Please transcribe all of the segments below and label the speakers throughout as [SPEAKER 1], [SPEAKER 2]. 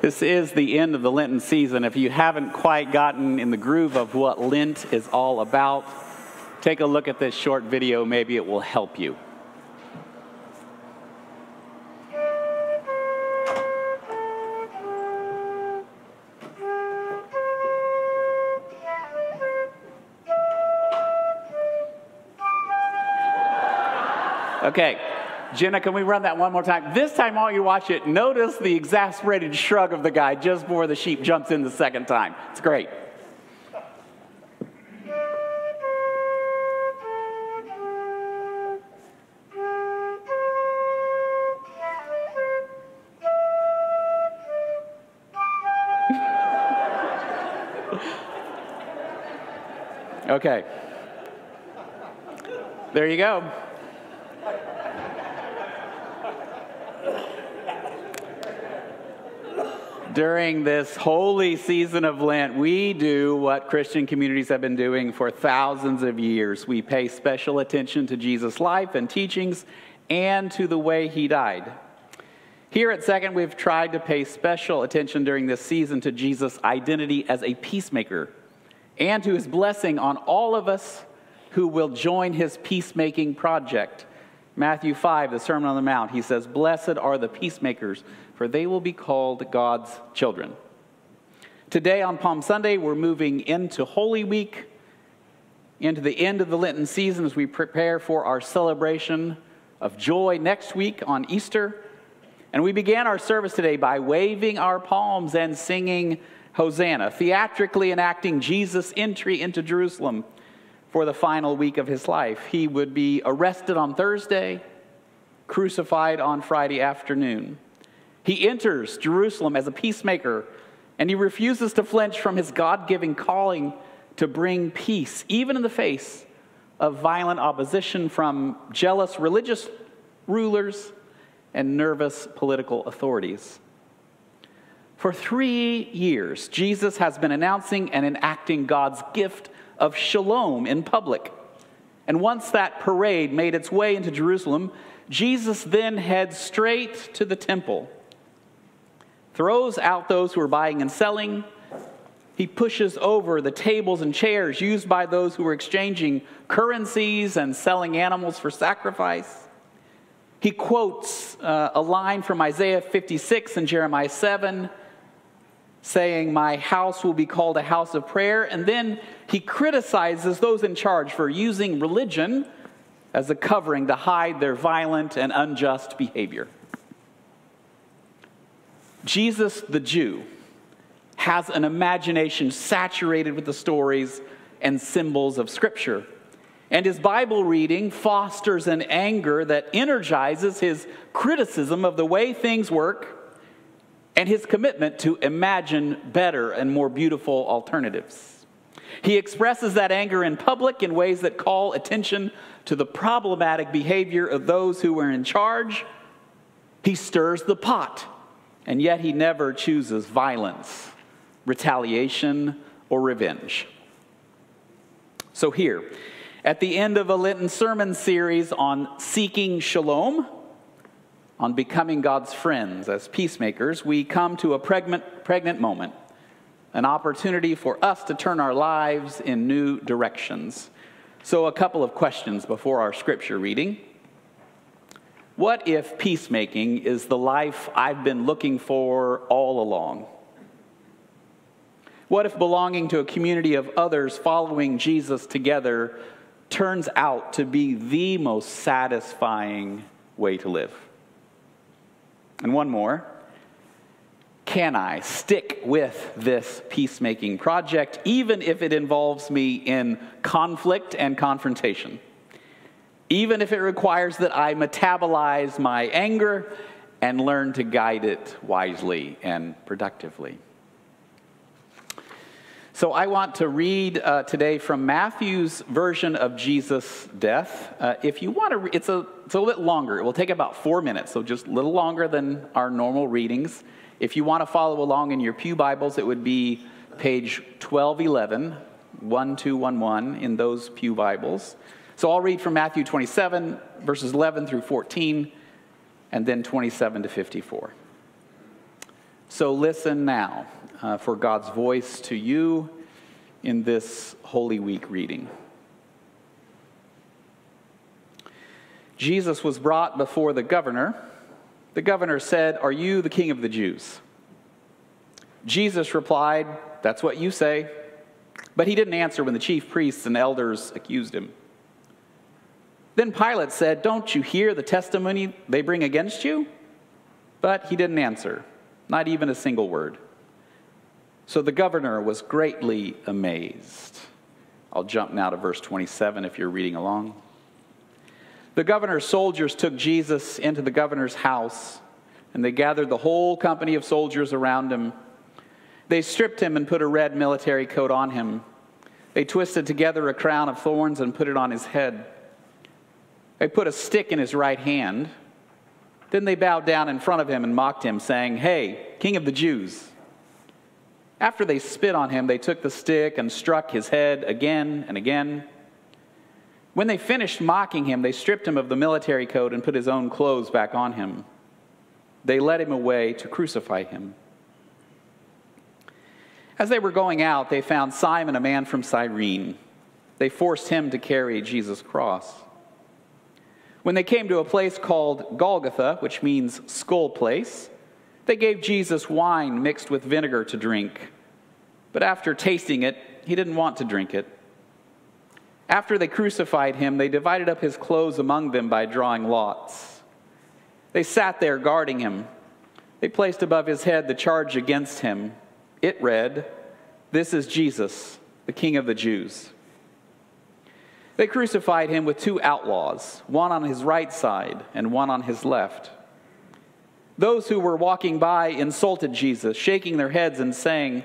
[SPEAKER 1] This is the end of the Lenten season. If you haven't quite gotten in the groove of what Lent is all about, take a look at this short video. Maybe it will help you. Okay. Jenna, can we run that one more time? This time, while you watch it, notice the exasperated shrug of the guy just before the sheep jumps in the second time. It's great. okay. There you go. During this holy season of Lent, we do what Christian communities have been doing for thousands of years. We pay special attention to Jesus' life and teachings and to the way he died. Here at Second, we've tried to pay special attention during this season to Jesus' identity as a peacemaker and to his blessing on all of us who will join his peacemaking project. Matthew 5, the Sermon on the Mount, he says, Blessed are the peacemakers for they will be called God's children. Today on Palm Sunday, we're moving into Holy Week, into the end of the Lenten season as we prepare for our celebration of joy next week on Easter. And we began our service today by waving our palms and singing Hosanna, theatrically enacting Jesus' entry into Jerusalem for the final week of his life. He would be arrested on Thursday, crucified on Friday afternoon. He enters Jerusalem as a peacemaker, and he refuses to flinch from his God given calling to bring peace, even in the face of violent opposition from jealous religious rulers and nervous political authorities. For three years, Jesus has been announcing and enacting God's gift of shalom in public. And once that parade made its way into Jerusalem, Jesus then heads straight to the temple throws out those who are buying and selling. He pushes over the tables and chairs used by those who were exchanging currencies and selling animals for sacrifice. He quotes uh, a line from Isaiah 56 and Jeremiah 7 saying, My house will be called a house of prayer. And then he criticizes those in charge for using religion as a covering to hide their violent and unjust behavior. Jesus the Jew has an imagination saturated with the stories and symbols of Scripture. And his Bible reading fosters an anger that energizes his criticism of the way things work and his commitment to imagine better and more beautiful alternatives. He expresses that anger in public in ways that call attention to the problematic behavior of those who are in charge. He stirs the pot and yet he never chooses violence, retaliation, or revenge. So, here, at the end of a Lenten sermon series on seeking shalom, on becoming God's friends as peacemakers, we come to a pregnant, pregnant moment, an opportunity for us to turn our lives in new directions. So, a couple of questions before our scripture reading. What if peacemaking is the life I've been looking for all along? What if belonging to a community of others following Jesus together turns out to be the most satisfying way to live? And one more. Can I stick with this peacemaking project even if it involves me in conflict and confrontation? Even if it requires that I metabolize my anger and learn to guide it wisely and productively. So, I want to read uh, today from Matthew's version of Jesus' death. Uh, if you want to, it's a, it's a little bit longer. It will take about four minutes, so just a little longer than our normal readings. If you want to follow along in your Pew Bibles, it would be page 1211, 1211 in those Pew Bibles. So I'll read from Matthew 27, verses 11 through 14, and then 27 to 54. So listen now uh, for God's voice to you in this Holy Week reading. Jesus was brought before the governor. The governor said, Are you the king of the Jews? Jesus replied, That's what you say. But he didn't answer when the chief priests and elders accused him. Then Pilate said, Don't you hear the testimony they bring against you? But he didn't answer, not even a single word. So the governor was greatly amazed. I'll jump now to verse 27 if you're reading along. The governor's soldiers took Jesus into the governor's house, and they gathered the whole company of soldiers around him. They stripped him and put a red military coat on him. They twisted together a crown of thorns and put it on his head. They put a stick in his right hand. Then they bowed down in front of him and mocked him, saying, Hey, King of the Jews. After they spit on him, they took the stick and struck his head again and again. When they finished mocking him, they stripped him of the military coat and put his own clothes back on him. They led him away to crucify him. As they were going out, they found Simon, a man from Cyrene. They forced him to carry Jesus' cross. When they came to a place called Golgotha, which means skull place, they gave Jesus wine mixed with vinegar to drink. But after tasting it, he didn't want to drink it. After they crucified him, they divided up his clothes among them by drawing lots. They sat there guarding him. They placed above his head the charge against him it read, This is Jesus, the King of the Jews. They crucified him with two outlaws, one on his right side and one on his left. Those who were walking by insulted Jesus, shaking their heads and saying,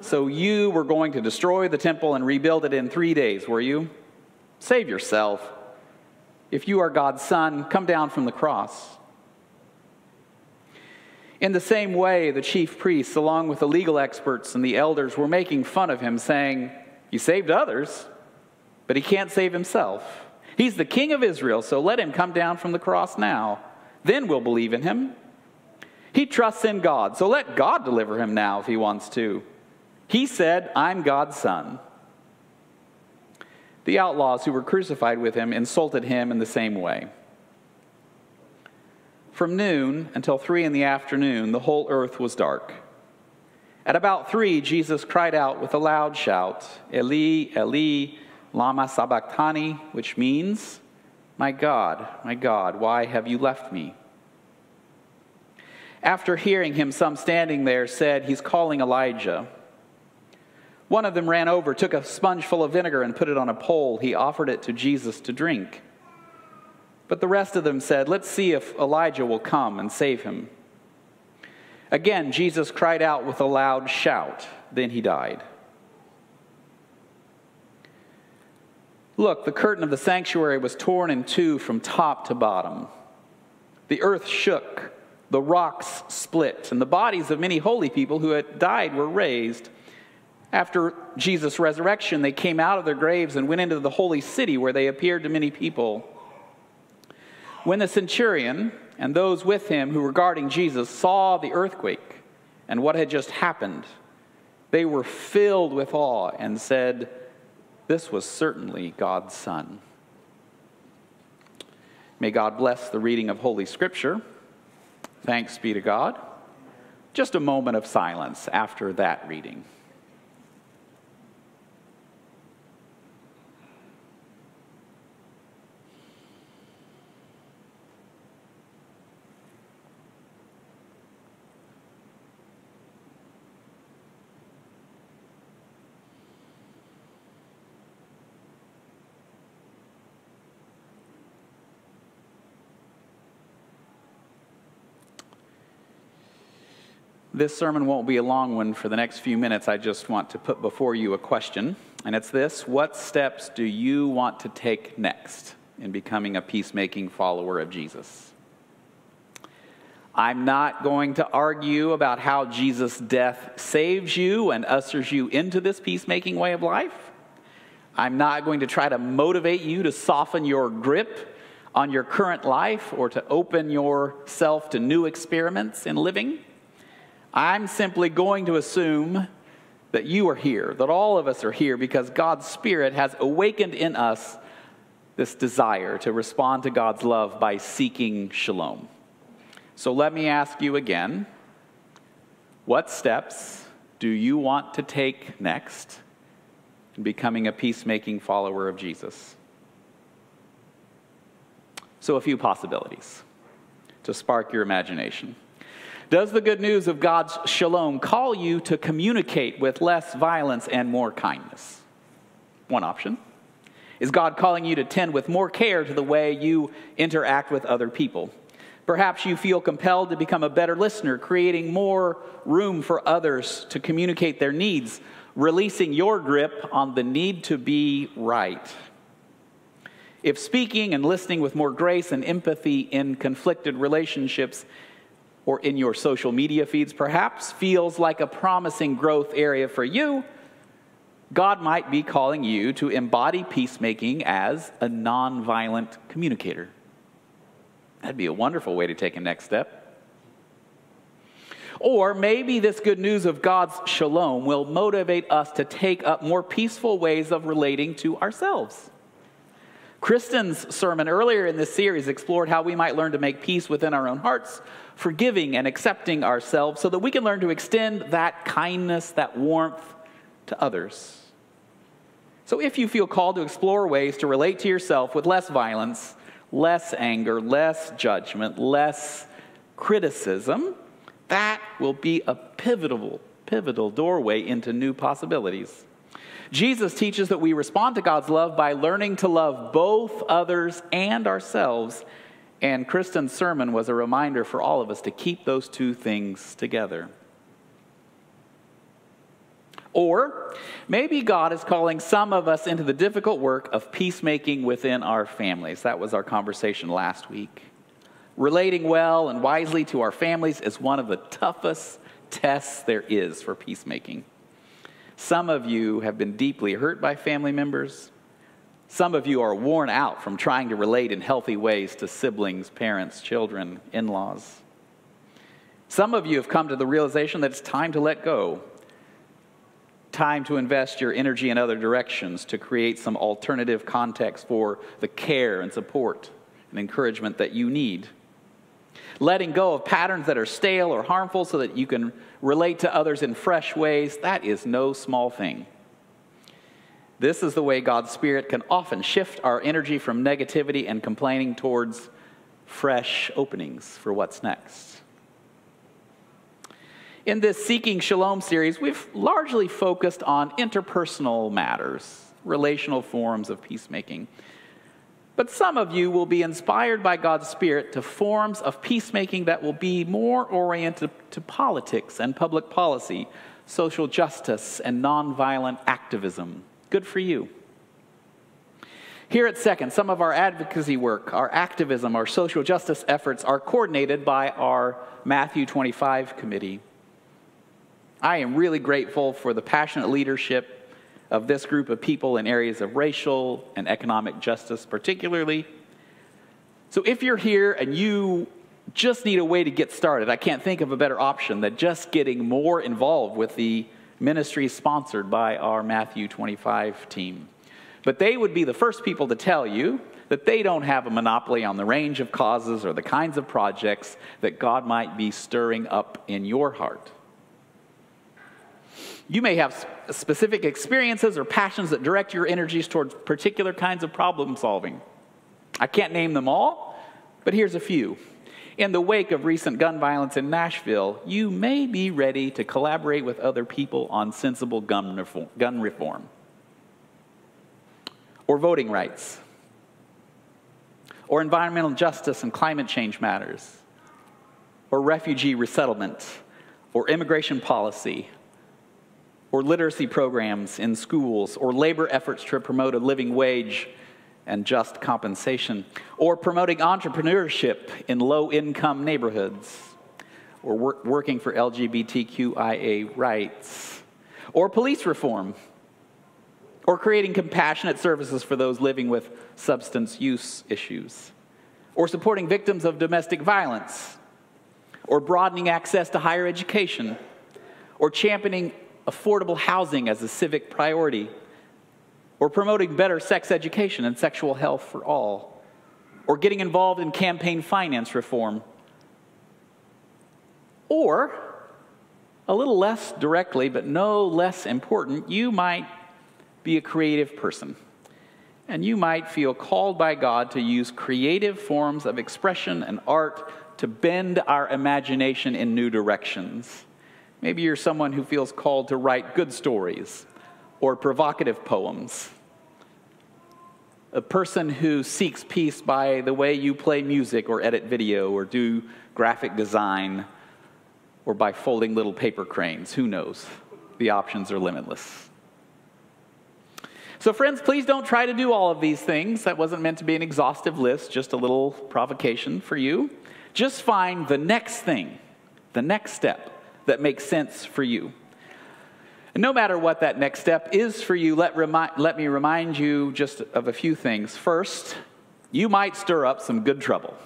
[SPEAKER 1] So you were going to destroy the temple and rebuild it in three days, were you? Save yourself. If you are God's son, come down from the cross. In the same way, the chief priests, along with the legal experts and the elders, were making fun of him, saying, You saved others, but he can't save himself. He's the king of Israel, so let him come down from the cross now. Then we'll believe in him. He trusts in God, so let God deliver him now if he wants to. He said, I'm God's son. The outlaws who were crucified with him insulted him in the same way. From noon until three in the afternoon, the whole earth was dark. At about three, Jesus cried out with a loud shout, Eli, Eli, Lama Sabachthani, which means, My God, my God, why have you left me? After hearing him, some standing there said, He's calling Elijah. One of them ran over, took a sponge full of vinegar, and put it on a pole. He offered it to Jesus to drink. But the rest of them said, Let's see if Elijah will come and save him. Again, Jesus cried out with a loud shout. Then he died. Look, the curtain of the sanctuary was torn in two from top to bottom. The earth shook, the rocks split, and the bodies of many holy people who had died were raised. After Jesus' resurrection, they came out of their graves and went into the holy city where they appeared to many people. When the centurion and those with him who were guarding Jesus saw the earthquake and what had just happened, they were filled with awe and said, This was certainly God's Son. May God bless the reading of Holy Scripture. Thanks be to God. Just a moment of silence after that reading. This sermon won't be a long one. For the next few minutes, I just want to put before you a question, and it's this What steps do you want to take next in becoming a peacemaking follower of Jesus? I'm not going to argue about how Jesus' death saves you and ushers you into this peacemaking way of life. I'm not going to try to motivate you to soften your grip on your current life or to open yourself to new experiments in living. I'm simply going to assume that you are here, that all of us are here because God's Spirit has awakened in us this desire to respond to God's love by seeking shalom. So let me ask you again what steps do you want to take next in becoming a peacemaking follower of Jesus? So, a few possibilities to spark your imagination. Does the good news of God's shalom call you to communicate with less violence and more kindness? One option. Is God calling you to tend with more care to the way you interact with other people? Perhaps you feel compelled to become a better listener, creating more room for others to communicate their needs, releasing your grip on the need to be right. If speaking and listening with more grace and empathy in conflicted relationships or in your social media feeds perhaps feels like a promising growth area for you, God might be calling you to embody peacemaking as a nonviolent communicator. That'd be a wonderful way to take a next step. Or maybe this good news of God's shalom will motivate us to take up more peaceful ways of relating to ourselves. Kristen's sermon earlier in this series explored how we might learn to make peace within our own hearts, forgiving and accepting ourselves so that we can learn to extend that kindness, that warmth to others. So, if you feel called to explore ways to relate to yourself with less violence, less anger, less judgment, less criticism, that will be a pivotal, pivotal doorway into new possibilities. Jesus teaches that we respond to God's love by learning to love both others and ourselves. And Kristen's sermon was a reminder for all of us to keep those two things together. Or maybe God is calling some of us into the difficult work of peacemaking within our families. That was our conversation last week. Relating well and wisely to our families is one of the toughest tests there is for peacemaking. Some of you have been deeply hurt by family members. Some of you are worn out from trying to relate in healthy ways to siblings, parents, children, in laws. Some of you have come to the realization that it's time to let go, time to invest your energy in other directions to create some alternative context for the care and support and encouragement that you need letting go of patterns that are stale or harmful so that you can relate to others in fresh ways, that is no small thing. This is the way God's Spirit can often shift our energy from negativity and complaining towards fresh openings for what's next. In this Seeking Shalom series, we've largely focused on interpersonal matters, relational forms of peacemaking. But some of you will be inspired by God's Spirit to forms of peacemaking that will be more oriented to politics and public policy, social justice, and nonviolent activism. Good for you. Here at Second, some of our advocacy work, our activism, our social justice efforts are coordinated by our Matthew 25 committee. I am really grateful for the passionate leadership of this group of people in areas of racial and economic justice, particularly. So if you're here and you just need a way to get started, I can't think of a better option than just getting more involved with the ministry sponsored by our Matthew 25 team. But they would be the first people to tell you that they don't have a monopoly on the range of causes or the kinds of projects that God might be stirring up in your heart. You may have specific experiences or passions that direct your energies towards particular kinds of problem solving. I can't name them all, but here's a few. In the wake of recent gun violence in Nashville, you may be ready to collaborate with other people on sensible gun reform, gun reform or voting rights, or environmental justice and climate change matters, or refugee resettlement, or immigration policy, or literacy programs in schools, or labor efforts to promote a living wage and just compensation, or promoting entrepreneurship in low income neighborhoods, or work, working for LGBTQIA rights, or police reform, or creating compassionate services for those living with substance use issues, or supporting victims of domestic violence, or broadening access to higher education, or championing affordable housing as a civic priority, or promoting better sex education and sexual health for all, or getting involved in campaign finance reform, or a little less directly, but no less important, you might be a creative person. And you might feel called by God to use creative forms of expression and art to bend our imagination in new directions. Maybe you're someone who feels called to write good stories or provocative poems. A person who seeks peace by the way you play music or edit video or do graphic design or by folding little paper cranes. Who knows? The options are limitless. So, friends, please don't try to do all of these things. That wasn't meant to be an exhaustive list, just a little provocation for you. Just find the next thing, the next step that makes sense for you. And no matter what that next step is for you, let, remi- let me remind you just of a few things. First, you might stir up some good trouble.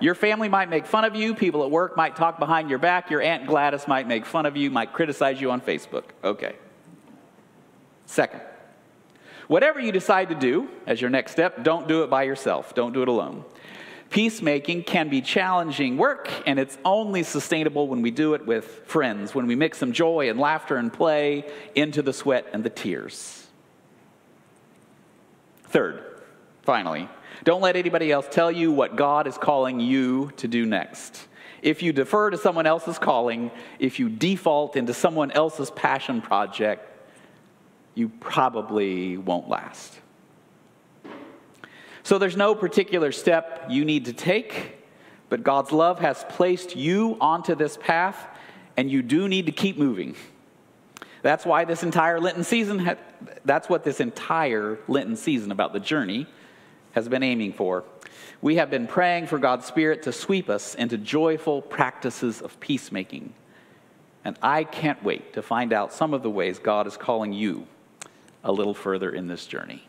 [SPEAKER 1] Your family might make fun of you, people at work might talk behind your back, your Aunt Gladys might make fun of you, might criticize you on Facebook. Okay. Second, whatever you decide to do as your next step, don't do it by yourself, don't do it alone. Peacemaking can be challenging work, and it's only sustainable when we do it with friends, when we mix some joy and laughter and play into the sweat and the tears. Third, finally, don't let anybody else tell you what God is calling you to do next. If you defer to someone else's calling, if you default into someone else's passion project, you probably won't last. So there's no particular step you need to take, but God's love has placed you onto this path, and you do need to keep moving. That's why this entire Lenten season, that's what this entire Lenten season about the journey has been aiming for. We have been praying for God's Spirit to sweep us into joyful practices of peacemaking. And I can't wait to find out some of the ways God is calling you a little further in this journey.